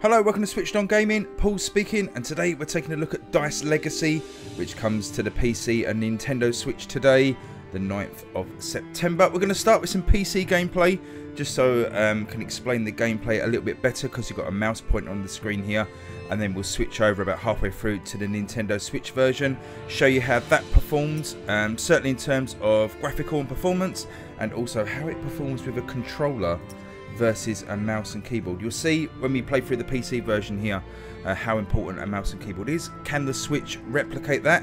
Hello, welcome to Switched On Gaming. Paul speaking, and today we're taking a look at Dice Legacy, which comes to the PC and Nintendo Switch today, the 9th of September. We're going to start with some PC gameplay, just so um, can explain the gameplay a little bit better, because you've got a mouse pointer on the screen here, and then we'll switch over about halfway through to the Nintendo Switch version, show you how that performs, um, certainly in terms of graphical and performance, and also how it performs with a controller versus a mouse and keyboard. You'll see when we play through the PC version here uh, how important a mouse and keyboard is. Can the Switch replicate that?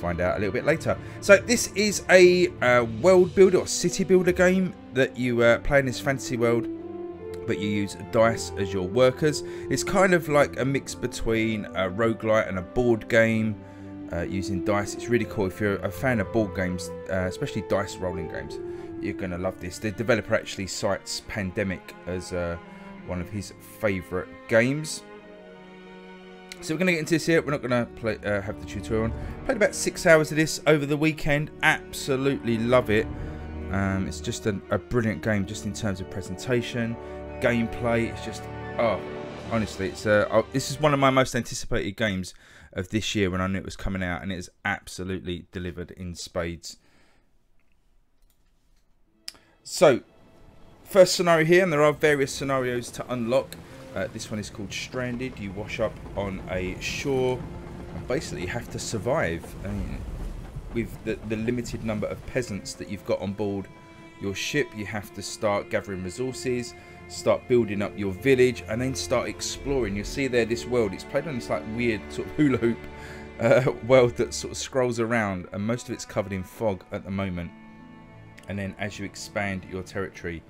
Find out a little bit later. So this is a uh, world builder or city builder game that you uh, play in this fantasy world but you use dice as your workers. It's kind of like a mix between a roguelite and a board game uh, using dice. It's really cool if you're a fan of board games, uh, especially dice rolling games you're going to love this. The developer actually cites Pandemic as uh, one of his favourite games. So we're going to get into this here. We're not going to uh, have the tutorial on. Played about six hours of this over the weekend. Absolutely love it. Um, it's just a, a brilliant game, just in terms of presentation, gameplay. It's just oh, honestly, it's uh, oh, this is one of my most anticipated games of this year when I knew it was coming out, and it is absolutely delivered in spades. So, first scenario here, and there are various scenarios to unlock. Uh, this one is called Stranded. You wash up on a shore and basically you have to survive mean, with the, the limited number of peasants that you've got on board your ship. You have to start gathering resources, start building up your village, and then start exploring. You see there this world. It's played on this like weird sort of hula hoop uh, world that sort of scrolls around, and most of it's covered in fog at the moment and then as you expand your territory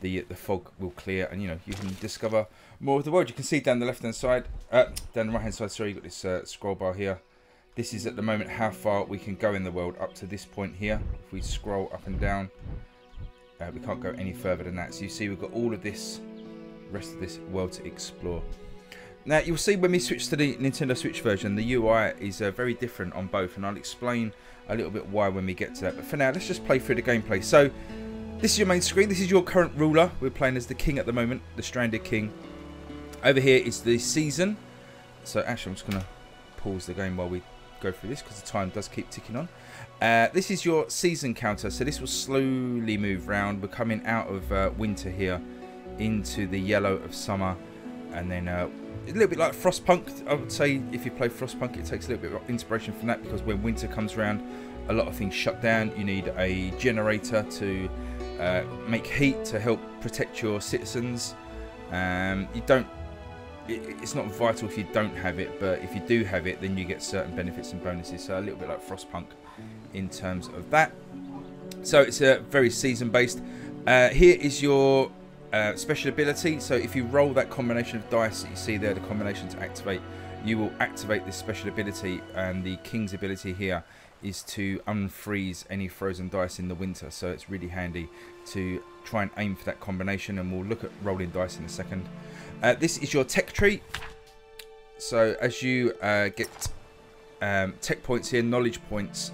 the the fog will clear and you know you can discover more of the world. You can see down the left hand side uh, down the right hand side sorry you've got this uh, scroll bar here. This is at the moment how far we can go in the world up to this point here. If we scroll up and down uh, we can't go any further than that. So you see we've got all of this rest of this world to explore. Now you'll see when we switch to the Nintendo Switch version the UI is uh, very different on both and I'll explain a little bit why when we get to that. But for now, let's just play through the gameplay. So, this is your main screen. This is your current ruler. We're playing as the king at the moment, the Stranded King. Over here is the season. So, actually, I'm just going to pause the game while we go through this because the time does keep ticking on. Uh, this is your season counter. So, this will slowly move round. We're coming out of uh, winter here into the yellow of summer. And then uh, a little bit like Frostpunk. I would say if you play Frostpunk, it takes a little bit of inspiration from that because when winter comes around, a lot of things shut down. You need a generator to uh, make heat to help protect your citizens. Um, you don't. It, it's not vital if you don't have it, but if you do have it, then you get certain benefits and bonuses. So a little bit like Frostpunk in terms of that. So it's a very season based. Uh, here is your uh, special ability. So if you roll that combination of dice that you see there, the combination to activate, you will activate this special ability. And the king's ability here is to unfreeze any frozen dice in the winter. So it's really handy to try and aim for that combination. And we'll look at rolling dice in a second. Uh, this is your tech tree. So as you uh, get um, tech points here, knowledge points,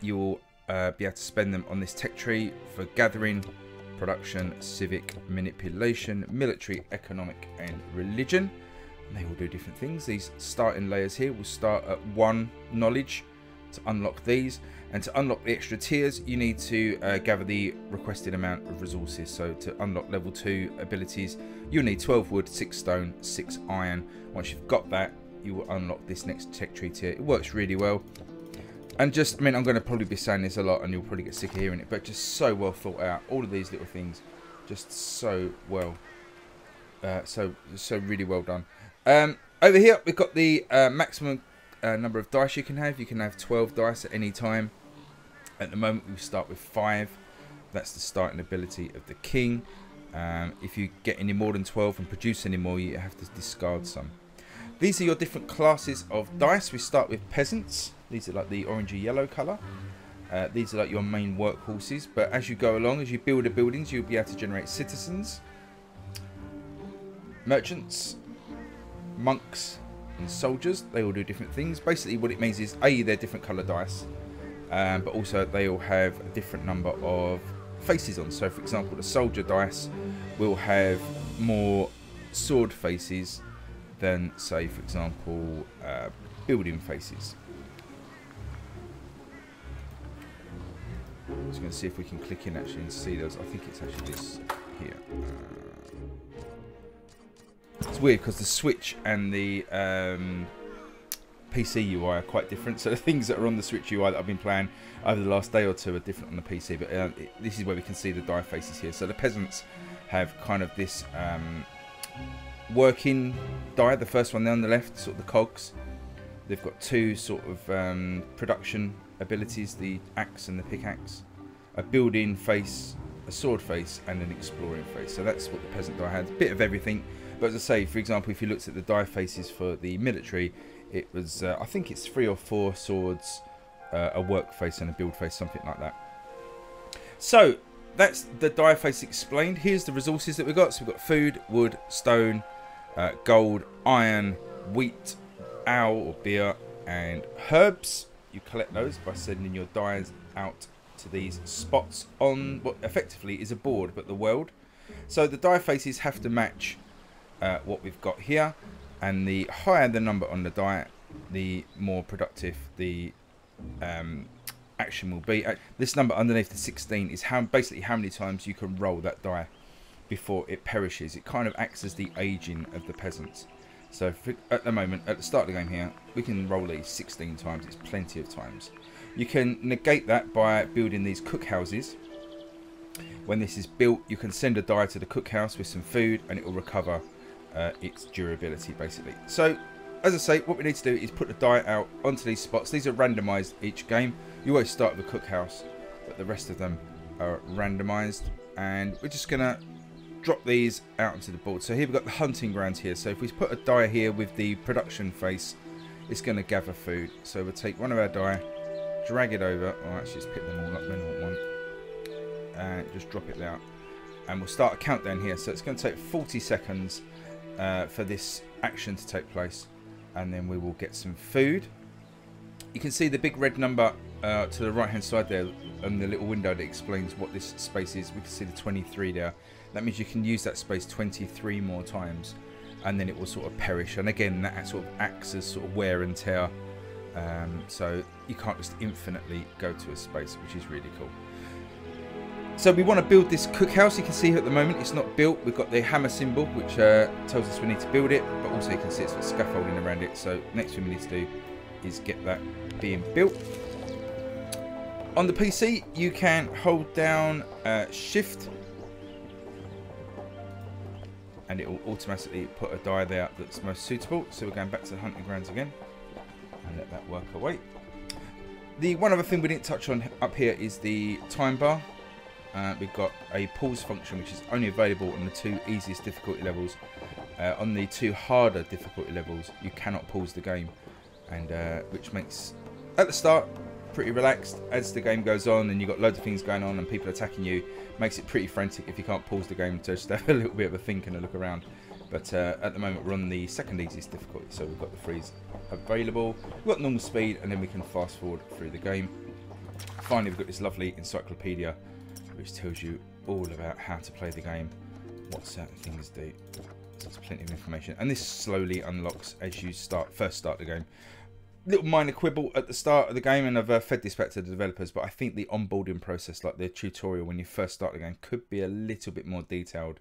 you'll uh, be able to spend them on this tech tree for gathering production, civic, manipulation, military, economic, and religion. And they all do different things. These starting layers here will start at one knowledge to unlock these. And to unlock the extra tiers, you need to uh, gather the requested amount of resources. So to unlock level 2 abilities, you'll need 12 wood, 6 stone, 6 iron. Once you've got that, you will unlock this next tech tree tier. It works really well. And just, I mean, I'm going to probably be saying this a lot and you'll probably get sick of hearing it, but just so well thought out. All of these little things, just so well, uh, so, so really well done. Um, over here, we've got the uh, maximum uh, number of dice you can have. You can have 12 dice at any time. At the moment, we start with 5. That's the starting ability of the king. Um, if you get any more than 12 and produce any more, you have to discard some. These are your different classes of dice. We start with peasants. These are like the orangey yellow colour. Uh, these are like your main workhorses. But as you go along, as you build the buildings, you'll be able to generate citizens, merchants, monks, and soldiers. They all do different things. Basically, what it means is, A, they're different colour dice. Um, but also they all have a different number of faces on. So, for example, the soldier dice will have more sword faces than, say, for example, uh, building faces. Just going to see if we can click in actually and see those. I think it's actually this here. Uh, it's weird because the Switch and the um, PC UI are quite different. So the things that are on the Switch UI that I've been playing over the last day or two are different on the PC. But uh, it, this is where we can see the die faces here. So the peasants have kind of this um, working die. The first one there on the left, sort of the cogs. They've got two sort of um, production abilities: the axe and the pickaxe. A building face, a sword face, and an exploring face. So that's what the peasant die had. A bit of everything. But as I say, for example, if you looked at the die faces for the military, it was, uh, I think it's three or four swords, uh, a work face and a build face, something like that. So, that's the die face explained. Here's the resources that we've got. So we've got food, wood, stone, uh, gold, iron, wheat, ale or beer, and herbs. You collect those by sending your dies out to these spots on what effectively is a board, but the world. So the die faces have to match uh, what we've got here and the higher the number on the die the more productive the um, action will be. Uh, this number underneath the 16 is how basically how many times you can roll that die before it perishes. It kind of acts as the aging of the peasants. So at the moment, at the start of the game here, we can roll these 16 times. It's plenty of times. You can negate that by building these cookhouses. When this is built, you can send a die to the cookhouse with some food and it will recover uh, its durability basically. So as I say, what we need to do is put the die out onto these spots. These are randomized each game. You always start with a cookhouse, but the rest of them are randomized. And we're just going to drop these out onto the board. So here we've got the hunting grounds here. So if we put a die here with the production face, it's going to gather food. So we'll take one of our die, drag it over. Oh, actually, just pick them all up. Then one, and just drop it down. And we'll start a countdown here. So it's going to take 40 seconds uh, for this action to take place and then we will get some food you can see the big red number uh, to the right hand side there and the little window that explains what this space is we can see the 23 there that means you can use that space 23 more times and then it will sort of perish and again that sort of acts as sort of wear and tear um, so you can't just infinitely go to a space which is really cool so we want to build this cookhouse. You can see here at the moment it's not built. We've got the hammer symbol, which uh, tells us we need to build it, but also you can see it's got scaffolding around it. So next thing we need to do is get that being built. On the PC, you can hold down uh, Shift, and it will automatically put a die there that's most suitable. So we're going back to the hunting grounds again, and let that work away. The one other thing we didn't touch on up here is the time bar uh, we've got a pause function which is only available on the two easiest difficulty levels. Uh, on the two harder difficulty levels, you cannot pause the game, and uh, which makes at the start pretty relaxed. As the game goes on and you've got loads of things going on and people attacking you, makes it pretty frantic if you can't pause the game to just have a little bit of a think and a look around. But uh, at the moment we're on the second easiest difficulty, so we've got the freeze available. We've got normal speed, and then we can fast forward through the game. Finally, we've got this lovely encyclopedia which tells you all about how to play the game, what certain things do. So there's plenty of information. And this slowly unlocks as you start first start the game. Little minor quibble at the start of the game, and I've uh, fed this back to the developers, but I think the onboarding process, like the tutorial when you first start the game, could be a little bit more detailed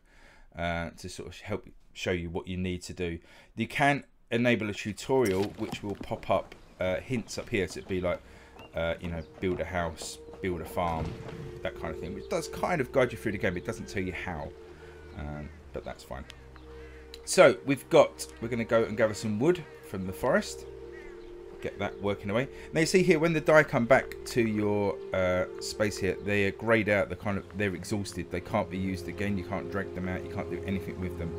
uh, to sort of help show you what you need to do. You can enable a tutorial which will pop up uh, hints up here, so it'd be like, uh, you know, build a house, build a farm, that kind of thing, which does kind of guide you through the game. but It doesn't tell you how, um, but that's fine. So we've got, we're going to go and gather some wood from the forest. Get that working away. Now you see here, when the die come back to your uh, space here, they are greyed out. They're kind of, they're exhausted. They can't be used again. You can't drag them out. You can't do anything with them.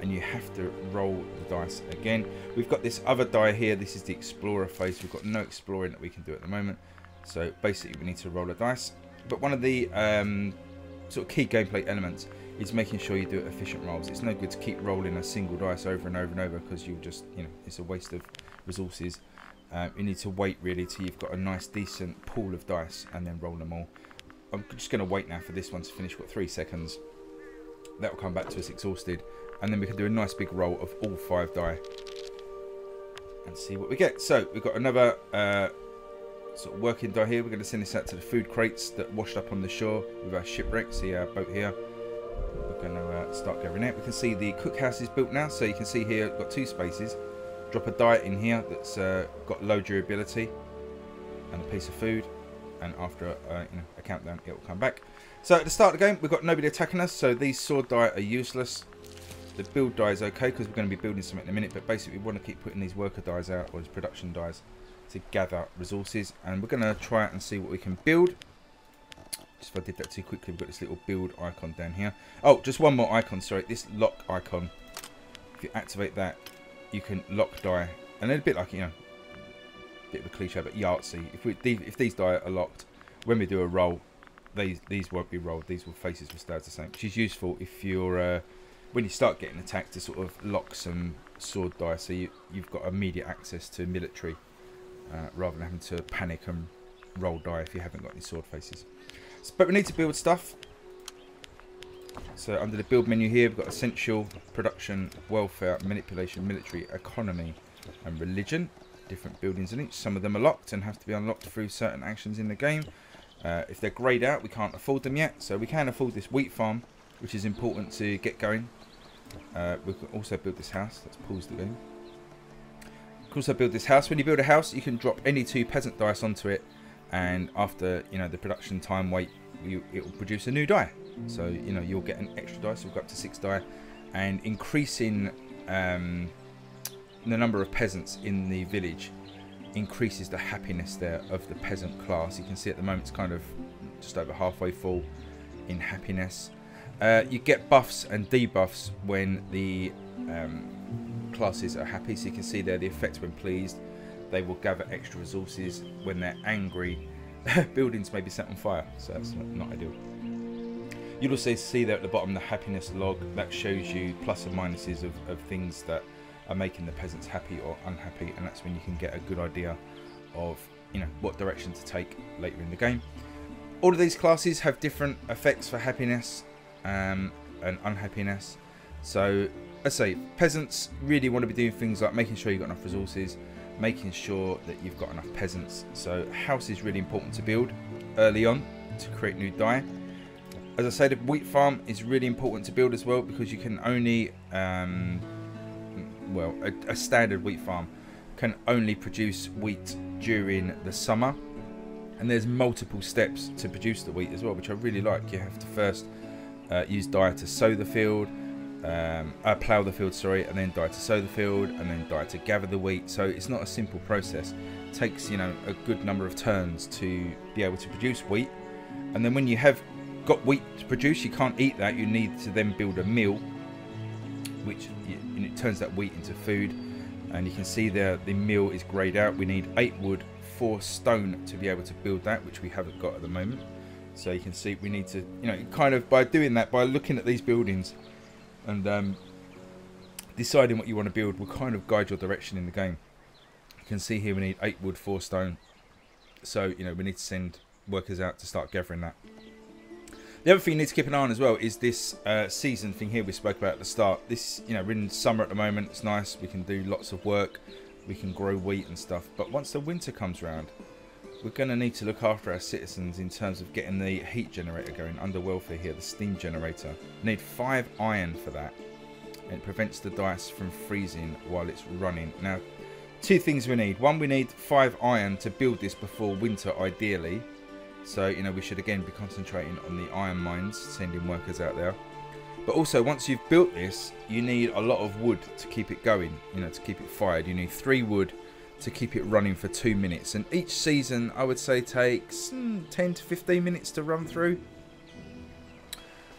And you have to roll the dice again. We've got this other die here. This is the explorer phase. We've got no exploring that we can do at the moment. So basically we need to roll a dice. But one of the um, sort of key gameplay elements is making sure you do efficient rolls. It's no good to keep rolling a single dice over and over and over because you'll just, you know, it's a waste of resources. Uh, you need to wait really till you've got a nice decent pool of dice and then roll them all. I'm just going to wait now for this one to finish. Got three seconds. That will come back to us exhausted and then we can do a nice big roll of all five die and see what we get. So we've got another uh, sort of working die here. We're going to send this out to the food crates that washed up on the shore with our shipwreck. See our boat here. We're going to uh, start gathering out. We can see the cookhouse is built now. So you can see here, got two spaces. Drop a diet in here that's uh, got low durability and a piece of food. And after uh, you know, a countdown, it will come back. So at the start of the game, we've got nobody attacking us. So these sword diet are useless the build die is okay because we're going to be building something in a minute but basically we want to keep putting these worker dies out or these production dies to gather resources and we're going to try it and see what we can build just if I did that too quickly we've got this little build icon down here oh just one more icon sorry this lock icon if you activate that you can lock die and then a bit like you know bit of a cliche but Yahtzee if we if these die are locked when we do a roll these these won't be rolled these will faces will stay the same which is useful if you're uh, when you start getting attacked to sort of lock some sword die so you, you've got immediate access to military uh, rather than having to panic and roll die if you haven't got any sword faces. But we need to build stuff. So under the build menu here we've got essential, production, welfare, manipulation, military, economy and religion. Different buildings in each. Some of them are locked and have to be unlocked through certain actions in the game. Uh, if they're greyed out we can't afford them yet so we can afford this wheat farm which is important to get going uh, we can also build this house. Let's pause the game. We can also build this house. When you build a house, you can drop any two peasant dice onto it, and after you know the production time wait, you, it will produce a new die. So you know you'll get an extra die. So we've got up to six die, and increasing um, the number of peasants in the village increases the happiness there of the peasant class. You can see at the moment it's kind of just over halfway full in happiness. Uh, you get buffs and debuffs when the um, classes are happy. So you can see there the effect when pleased. They will gather extra resources. When they're angry, buildings may be set on fire. So that's not, not ideal. You'll also see there at the bottom the happiness log. That shows you plus and minuses of, of things that are making the peasants happy or unhappy. And that's when you can get a good idea of you know what direction to take later in the game. All of these classes have different effects for happiness um, and unhappiness. So, I say peasants really want to be doing things like making sure you've got enough resources, making sure that you've got enough peasants. So, house is really important to build early on to create new die. As I said, the wheat farm is really important to build as well because you can only, um, well, a, a standard wheat farm can only produce wheat during the summer and there's multiple steps to produce the wheat as well which I really like you have to first uh, use die to sow the field, um, uh, plough the field, sorry, and then die to sow the field, and then die to gather the wheat. So it's not a simple process. It takes you know a good number of turns to be able to produce wheat, and then when you have got wheat to produce, you can't eat that. You need to then build a mill, which it turns that wheat into food. And you can see there the mill is greyed out. We need eight wood, four stone to be able to build that, which we haven't got at the moment. So you can see we need to, you know, kind of by doing that, by looking at these buildings and um, deciding what you want to build will kind of guide your direction in the game. You can see here we need 8 wood, 4 stone. So, you know, we need to send workers out to start gathering that. The other thing you need to keep an eye on as well is this uh, season thing here we spoke about at the start. This, you know, we're in summer at the moment. It's nice. We can do lots of work. We can grow wheat and stuff. But once the winter comes around, we're going to need to look after our citizens in terms of getting the heat generator going under welfare here, the steam generator. Need five iron for that. It prevents the dice from freezing while it's running. Now, two things we need. One, we need five iron to build this before winter, ideally. So, you know, we should again be concentrating on the iron mines, sending workers out there. But also, once you've built this, you need a lot of wood to keep it going, you know, to keep it fired. You need three wood to keep it running for two minutes. And each season, I would say, takes hmm, 10 to 15 minutes to run through.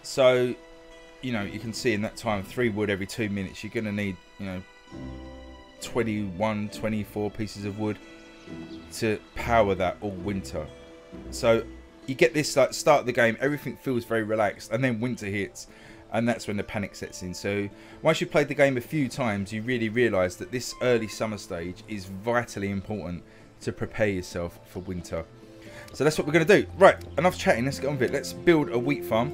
So, you know, you can see in that time, three wood every two minutes, you're going to need, you know, 21, 24 pieces of wood to power that all winter. So, you get this like start the game, everything feels very relaxed, and then winter hits and that's when the panic sets in. So once you've played the game a few times, you really realise that this early summer stage is vitally important to prepare yourself for winter. So that's what we're going to do. Right, enough chatting, let's get on with it. Let's build a wheat farm.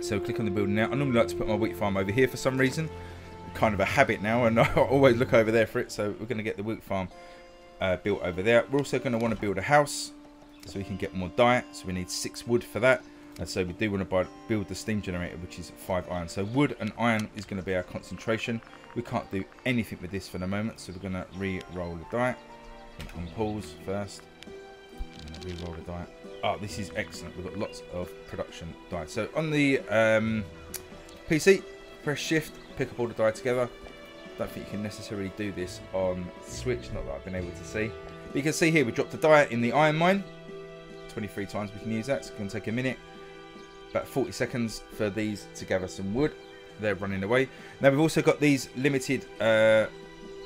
So click on the building now. I normally like to put my wheat farm over here for some reason. Kind of a habit now, and I always look over there for it. So we're going to get the wheat farm uh, built over there. We're also going to want to build a house so we can get more diet. So we need six wood for that. And so we do want to build the steam generator, which is five iron. So wood and iron is going to be our concentration. We can't do anything with this for the moment, so we're going to re-roll the die. On pause first. Re-roll the die. Oh, this is excellent. We've got lots of production die. So on the um, PC, press Shift, pick up all the die together. Don't think you can necessarily do this on Switch, not that I've been able to see. But you can see here, we dropped the die in the iron mine. 23 times we can use that, so it's going to take a minute. About 40 seconds for these to gather some wood they're running away. Now we've also got these limited uh,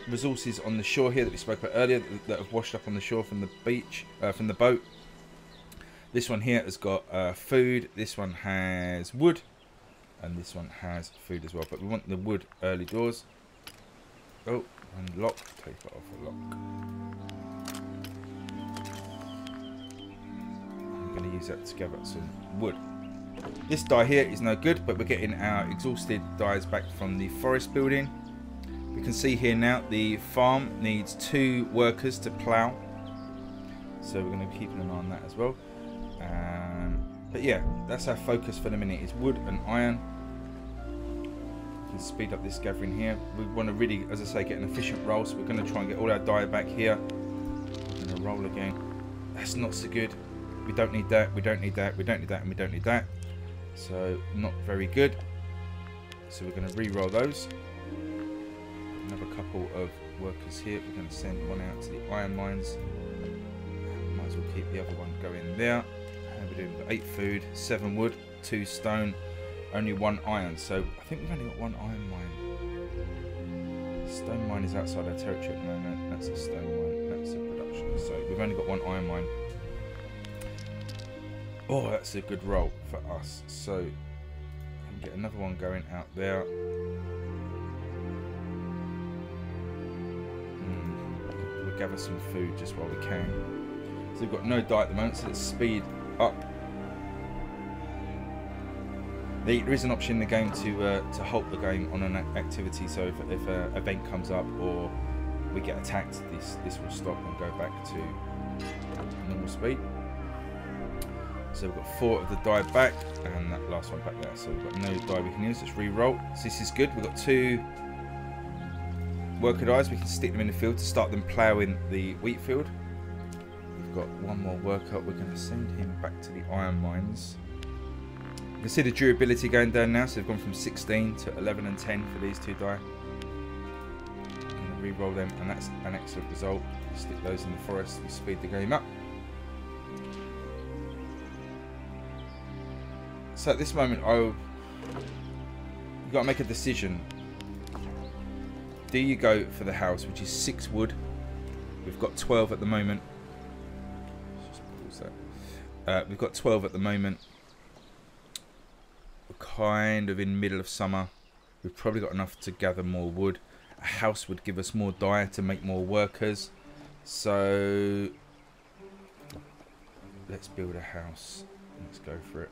resources on the shore here that we spoke about earlier that, have washed up on the shore from the beach, uh, from the boat. This one here has got uh, food, this one has wood, and this one has food as well. But we want the wood early doors. Oh, unlock, take it off a lock. I'm going to use that to gather some wood. This die here is no good, but we're getting our exhausted dies back from the forest building. We can see here now the farm needs two workers to plough. So we're going to keep an eye on that as well. Um, but yeah, that's our focus for the minute is wood and iron. We can speed up this gathering here. We want to really, as I say, get an efficient roll. So we're going to try and get all our die back here. We're going to roll again. That's not so good. We don't need that, we don't need that, we don't need that, and we don't need that. So not very good. So we're going to re-roll those. Another couple of workers here. We're going to send one out to the iron mines. Might as well keep the other one going there. And we're doing eight food, seven wood, two stone, only one iron. So I think we've only got one iron mine. Stone mine is outside our territory at the moment. That's a stone mine. That's a production. So we've only got one iron mine. Oh, that's a good roll for us. So, get another one going out there. Mm, we'll gather some food just while we can. So we've got no diet at the moment, so let's speed up. There is an option in the game to uh, to halt the game on an activity. So if, if an event comes up or we get attacked, this this will stop and go back to normal speed. So we've got four of the die back and that last one back there. So we've got no die we can use. Let's re-roll. So this is good. We've got two worker dies. We can stick them in the field to start them ploughing the wheat field. We've got one more worker. We're going to send him back to the iron mines. You can see the durability going down now. So they've gone from 16 to 11 and 10 for these two die. re-roll them and that's an excellent result. Stick those in the forest and speed the game up. So at this moment, I you've got to make a decision. Do you go for the house, which is six wood? We've got 12 at the moment. Uh, we've got 12 at the moment. We're kind of in middle of summer. We've probably got enough to gather more wood. A house would give us more die to make more workers. So let's build a house. Let's go for it.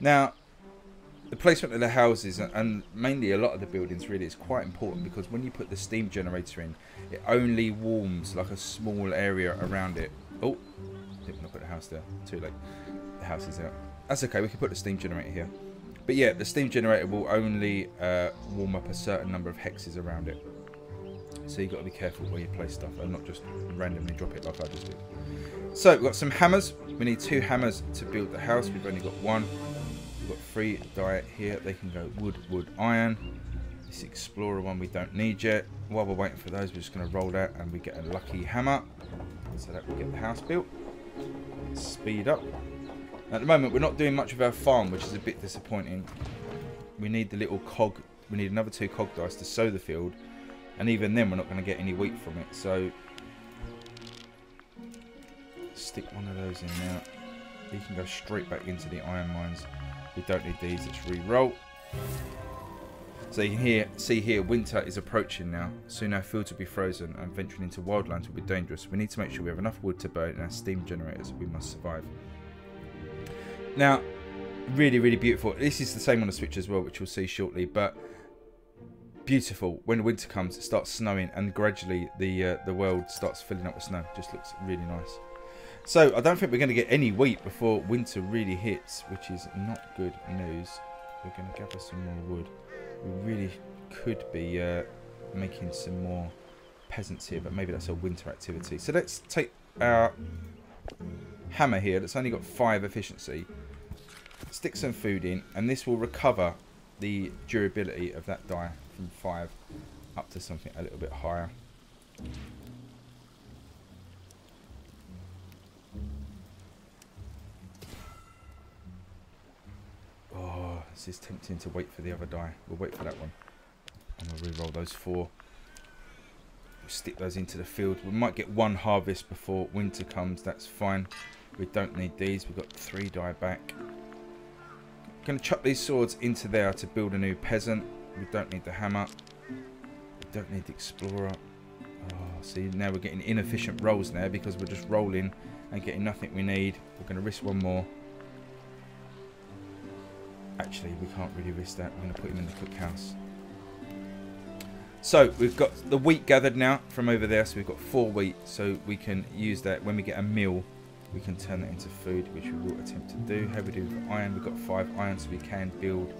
Now, the placement of the houses and mainly a lot of the buildings really is quite important because when you put the steam generator in, it only warms like a small area around it. Oh, didn't want to put the house there. Too late. The house is out. That's okay. We can put the steam generator here. But yeah, the steam generator will only uh, warm up a certain number of hexes around it. So you've got to be careful where you place stuff and not just randomly drop it like I just did. So we've got some hammers. We need two hammers to build the house. We've only got one. Free diet here. They can go wood, wood, iron. This Explorer one we don't need yet. While we're waiting for those, we're just going to roll that and we get a lucky hammer. So that will get the house built. Speed up. At the moment, we're not doing much of our farm, which is a bit disappointing. We need the little cog. We need another two cog dice to sow the field. And even then, we're not going to get any wheat from it. So, stick one of those in there. He can go straight back into the iron mines. We don't need these. Let's re-roll. So you can hear, see here, winter is approaching now. Soon our fields will be frozen and venturing into wildlands will be dangerous. We need to make sure we have enough wood to burn in our steam generators. We must survive. Now, really, really beautiful. This is the same on the Switch as well, which we'll see shortly. But beautiful. When winter comes, it starts snowing, and gradually the uh, the world starts filling up with snow. Just looks really nice. So I don't think we're going to get any wheat before winter really hits, which is not good news. We're going to gather some more wood. We really could be uh, making some more peasants here, but maybe that's a winter activity. So let's take our hammer here that's only got 5 efficiency, stick some food in, and this will recover the durability of that die from 5 up to something a little bit higher. Oh, this is tempting to wait for the other die. We'll wait for that one. Going to re-roll those four. We'll stick those into the field. We might get one harvest before winter comes. That's fine. We don't need these. We've got three die back. Going to chuck these swords into there to build a new peasant. We don't need the hammer. We don't need the explorer. Oh, see, now we're getting inefficient rolls there because we're just rolling and getting nothing we need. We're going to risk one more. Actually, we can't really risk that. We're going to put him in the cookhouse. So we've got the wheat gathered now from over there. So we've got four wheat. So we can use that when we get a meal. We can turn that into food, which we will attempt to do. How we do with iron? We've got five iron, so we can build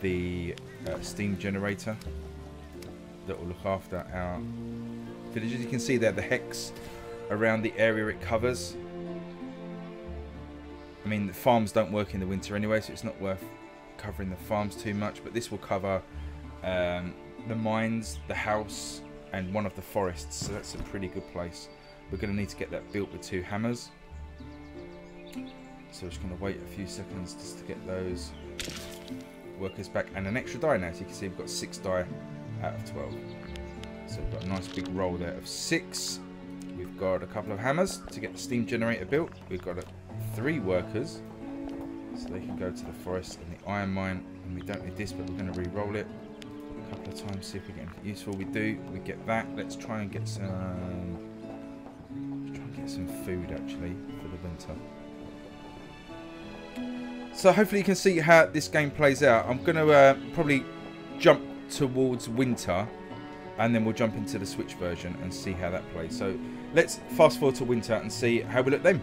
the uh, steam generator that will look after our villages. You can see there the hex around the area it covers. I mean, the farms don't work in the winter anyway, so it's not worth covering the farms too much. But this will cover um, the mines, the house, and one of the forests. So that's a pretty good place. We're going to need to get that built with two hammers. So we're just going to wait a few seconds just to get those workers back. And an extra die now. So you can see we've got six die out of 12. So we've got a nice big roll there of six. We've got a couple of hammers to get the steam generator built. We've got a three workers so they can go to the forest and the iron mine and we don't need this but we're going to re-roll it a couple of times see if we get anything useful. We do we get that. Let's try and get some try and get some food actually for the winter. So hopefully you can see how this game plays out. I'm going to uh, probably jump towards winter and then we'll jump into the switch version and see how that plays. So let's fast forward to winter and see how we look then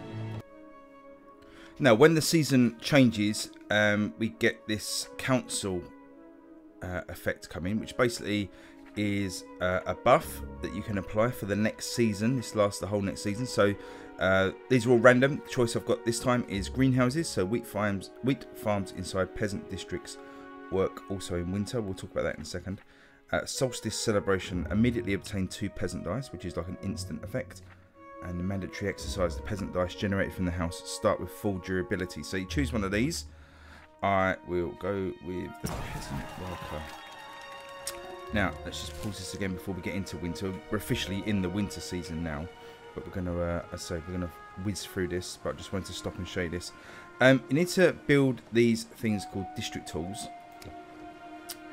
now, when the season changes, um, we get this council uh, effect coming, which basically is uh, a buff that you can apply for the next season. This lasts the whole next season. So uh, these are all random. The choice I've got this time is greenhouses. So wheat farms, wheat farms inside peasant districts work also in winter. We'll talk about that in a second. Uh, solstice celebration immediately obtain two peasant dice, which is like an instant effect and the mandatory exercise, the peasant dice generated from the house start with full durability. So you choose one of these. I will go with the peasant worker. Now, let's just pause this again before we get into winter. We're officially in the winter season now, but we're going to, uh, I say, we're going to whiz through this, but I just wanted to stop and show you this. Um, you need to build these things called district tools.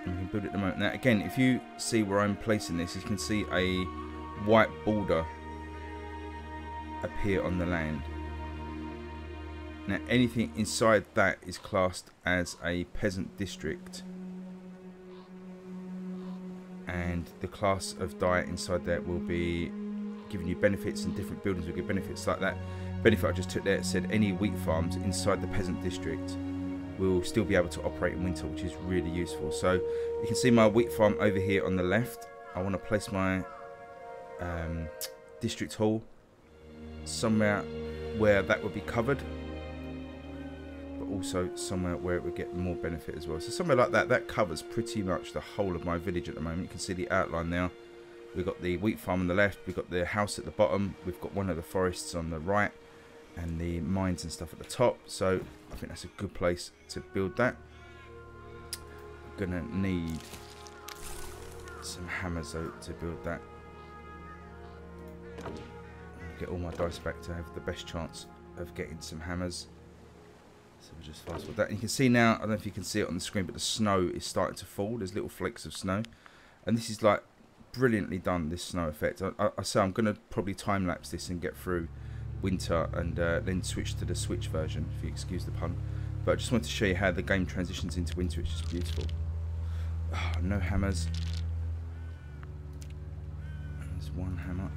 And you can build it at the moment. Now, again, if you see where I'm placing this, you can see a white border appear on the land. Now anything inside that is classed as a peasant district. And the class of diet inside there will be giving you benefits and different buildings will give benefits like that. Benefit I just took there said any wheat farms inside the peasant district will still be able to operate in winter which is really useful. So you can see my wheat farm over here on the left. I want to place my um, district hall somewhere where that would be covered but also somewhere where it would get more benefit as well. So somewhere like that that covers pretty much the whole of my village at the moment. You can see the outline now we've got the wheat farm on the left we've got the house at the bottom we've got one of the forests on the right and the mines and stuff at the top. So I think that's a good place to build that. I'm gonna need some hammers though to build that get all my dice back to have the best chance of getting some hammers. So we'll just fast forward that. And you can see now, I don't know if you can see it on the screen, but the snow is starting to fall. There's little flakes of snow. And this is like brilliantly done, this snow effect. I, I, I say I'm going to probably time-lapse this and get through winter and uh, then switch to the Switch version, if you excuse the pun. But I just wanted to show you how the game transitions into winter. It's just beautiful. Oh, no hammers. There's one hammer.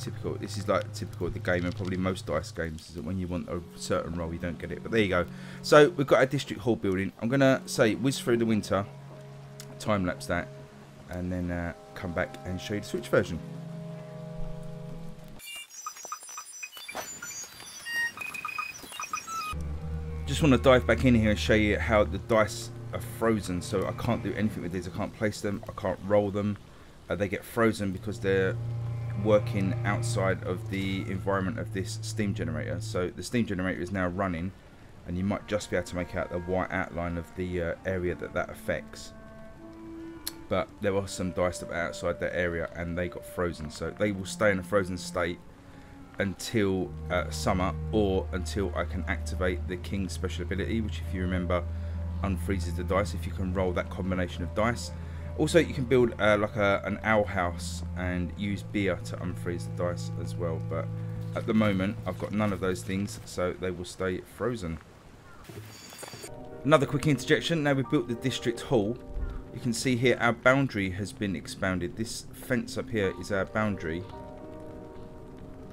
Typical. This is like typical of the game and probably most dice games is that when you want a certain roll you don't get it. But there you go. So we've got a district hall building. I'm gonna say whiz through the winter, time lapse that, and then uh, come back and show you the Switch version. Just want to dive back in here and show you how the dice are frozen. So I can't do anything with these. I can't place them. I can't roll them. Uh, they get frozen because they're working outside of the environment of this steam generator. So the steam generator is now running and you might just be able to make out the white outline of the uh, area that that affects. But there were some dice that were outside that area and they got frozen. So they will stay in a frozen state until uh, summer or until I can activate the King's special ability, which if you remember unfreezes the dice if you can roll that combination of dice. Also, you can build uh, like a, an ale house and use beer to unfreeze the dice as well. But at the moment, I've got none of those things, so they will stay frozen. Another quick interjection. Now we've built the district hall. You can see here our boundary has been expanded. This fence up here is our boundary.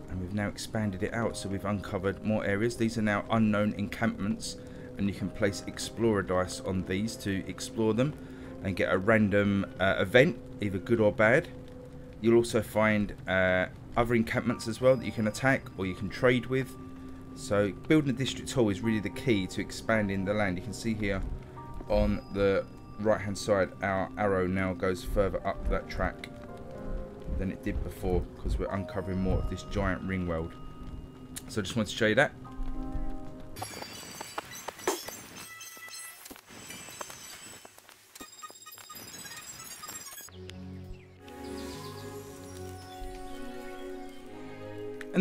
And we've now expanded it out, so we've uncovered more areas. These are now unknown encampments, and you can place explorer dice on these to explore them and get a random uh, event, either good or bad. You'll also find uh, other encampments as well that you can attack or you can trade with. So building a district hall is really the key to expanding the land. You can see here on the right hand side our arrow now goes further up that track than it did before because we're uncovering more of this giant ring world. So I just wanted to show you that.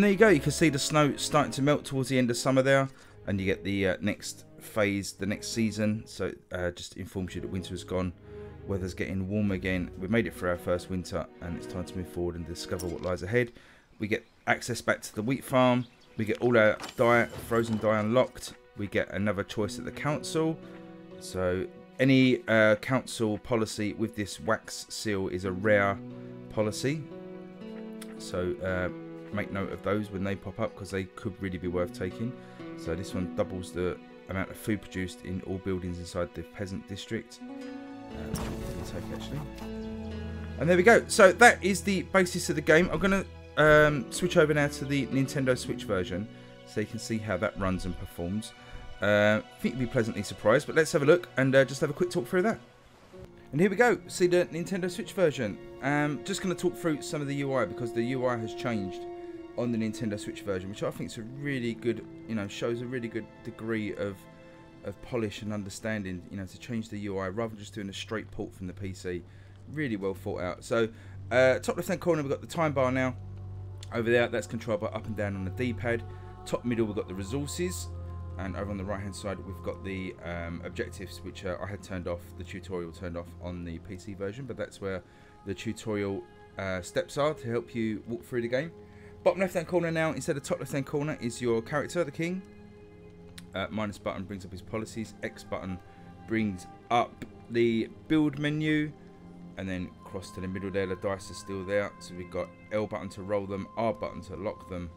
There you go, you can see the snow starting to melt towards the end of summer there. And you get the uh, next phase, the next season. So uh, just informs you that winter is gone. Weather's getting warm again. We've made it for our first winter and it's time to move forward and discover what lies ahead. We get access back to the wheat farm. We get all our die, frozen die unlocked. We get another choice at the council. So any uh, council policy with this wax seal is a rare policy. So uh, make note of those when they pop up because they could really be worth taking. So this one doubles the amount of food produced in all buildings inside the peasant district. Um, take actually. And there we go. So that is the basis of the game. I'm going to um, switch over now to the Nintendo Switch version so you can see how that runs and performs. Uh, I think you'll be pleasantly surprised, but let's have a look and uh, just have a quick talk through that. And here we go, see the Nintendo Switch version. Um, just going to talk through some of the UI because the UI has changed on the Nintendo Switch version, which I think is a really good, you know, shows a really good degree of of polish and understanding, you know, to change the UI rather than just doing a straight port from the PC. Really well thought out. So, uh, top left hand corner, we've got the time bar now. Over there, that's controlled by up and down on the D-pad. Top middle, we've got the resources. And over on the right hand side, we've got the um, objectives, which uh, I had turned off, the tutorial turned off on the PC version, but that's where the tutorial uh, steps are to help you walk through the game. Bottom left hand corner now, instead of top left hand corner, is your character, the king. Uh, minus button brings up his policies. X button brings up the build menu. And then cross to the middle there, the dice are still there. So we've got L button to roll them, R button to lock them.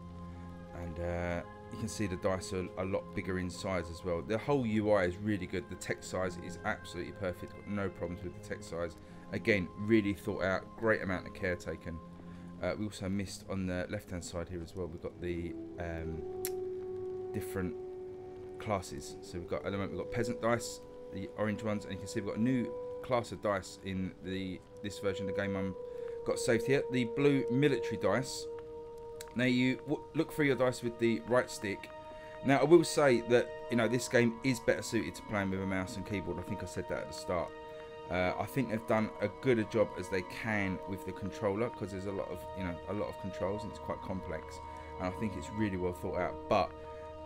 And uh, you can see the dice are a lot bigger in size as well. The whole UI is really good. The text size is absolutely perfect. Got no problems with the text size. Again, really thought out. Great amount of care taken. Uh, we also missed on the left hand side here as well. We've got the um, different classes. So we've got at the moment we've got peasant dice, the orange ones, and you can see we've got a new class of dice in the this version of the game. I'm got saved here. The blue military dice. Now you look through your dice with the right stick. Now I will say that you know this game is better suited to playing with a mouse and keyboard. I think I said that at the start. Uh, I think they've done a good a job as they can with the controller because there's a lot of you know a lot of controls and it's quite complex and I think it's really well thought out but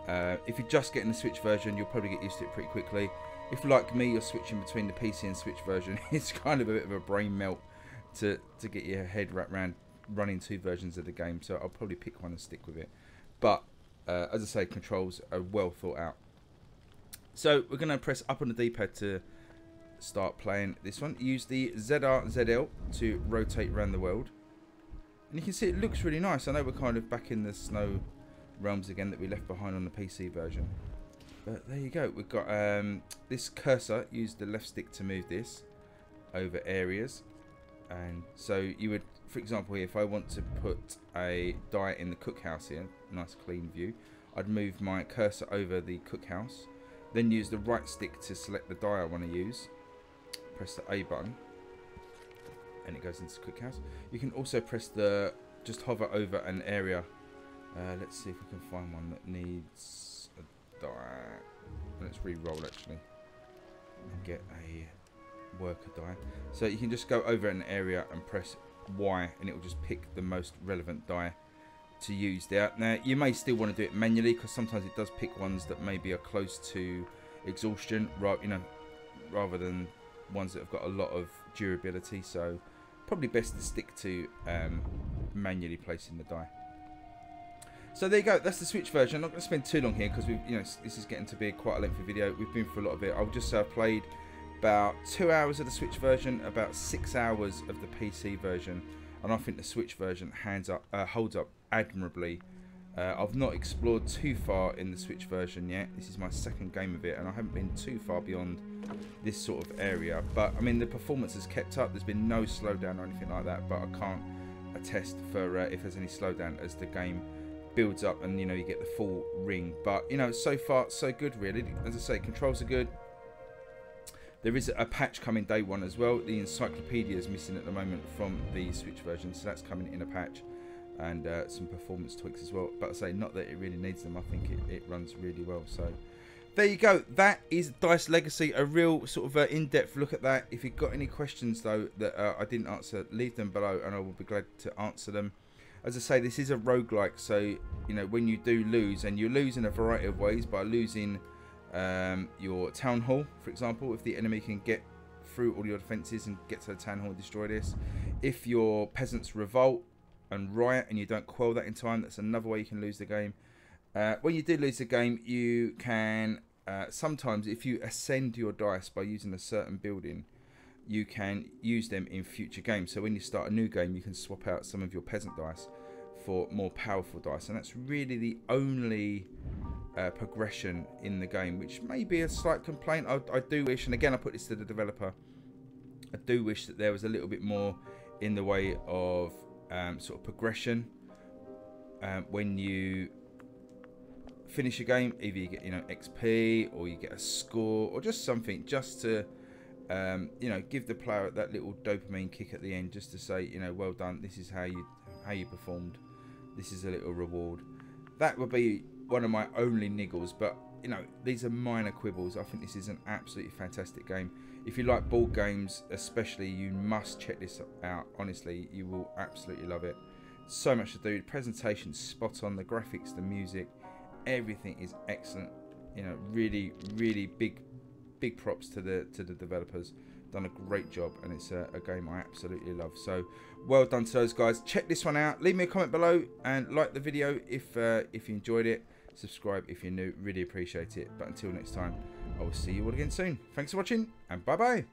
uh, if you're just getting the Switch version you'll probably get used to it pretty quickly if like me you're switching between the PC and Switch version it's kind of a bit of a brain melt to, to get your head wrapped around running two versions of the game, so I'll probably pick one and stick with it. But uh, as I say, controls are well thought out. So we're going to press up on the D-pad to start playing this one. Use the ZR-ZL to rotate around the world. And you can see it looks really nice. I know we're kind of back in the snow realms again that we left behind on the PC version. But there you go. We've got um, this cursor. Use the left stick to move this over areas. And so you would, for example, if I want to put a die in the cookhouse here, nice clean view, I'd move my cursor over the cookhouse then use the right stick to select the die I want to use. Press the A button. And it goes into Quick cookhouse. You can also press the, just hover over an area. Uh, let's see if we can find one that needs a die. Let's re-roll actually. And get a worker die. So you can just go over an area and press Y and it will just pick the most relevant die to use there. Now, you may still want to do it manually because sometimes it does pick ones that maybe are close to exhaustion, right? You know, rather than ones that have got a lot of durability. So, probably best to stick to um, manually placing the die. So there you go. That's the Switch version. I'm not going to spend too long here because we, you know, this is getting to be quite a lengthy video. We've been through a lot of it. I'll just I've played about two hours of the Switch version, about six hours of the PC version and I think the Switch version hands up, uh, holds up admirably. Uh, I've not explored too far in the Switch version yet. This is my second game of it, and I haven't been too far beyond this sort of area. But I mean, the performance has kept up. There's been no slowdown or anything like that. But I can't attest for uh, if there's any slowdown as the game builds up and you know you get the full ring. But you know, so far so good really. As I say, controls are good. There is a patch coming day one as well. The encyclopedia is missing at the moment from the Switch version, so that's coming in a patch. And uh, some performance tweaks as well. But I say, not that it really needs them. I think it, it runs really well. So there you go. That is Dice Legacy. A real sort of uh, in-depth look at that. If you've got any questions, though, that uh, I didn't answer, leave them below and I will be glad to answer them. As I say, this is a roguelike. So, you know, when you do lose, and you lose in a variety of ways by losing um, your town hall, for example, if the enemy can get through all your defences and get to the town hall and destroy this. If your peasants revolt and riot and you don't quell that in time, that's another way you can lose the game. Uh, when you do lose the game, you can uh, sometimes, if you ascend your dice by using a certain building, you can use them in future games. So when you start a new game, you can swap out some of your peasant dice for more powerful dice, and that's really the only uh, progression in the game, which may be a slight complaint. I, I, do wish, and again, I put this to the developer. I do wish that there was a little bit more in the way of um, sort of progression um, when you finish a game. Either you get you know XP or you get a score or just something just to um, you know give the player that little dopamine kick at the end, just to say you know well done. This is how you how you performed. This is a little reward. That would be one of my only niggles, but you know, these are minor quibbles. I think this is an absolutely fantastic game. If you like board games, especially, you must check this out. Honestly, you will absolutely love it. So much to do. The presentation spot on. The graphics, the music, everything is excellent. You know, really, really big, big props to the to the developers done a great job and it's a, a, game I absolutely love so well done to those guys check this one out leave me a comment below and like the video if uh, if you enjoyed it subscribe if you're new really appreciate it but until next time I will see you all again soon. Thanks for watching and bye bye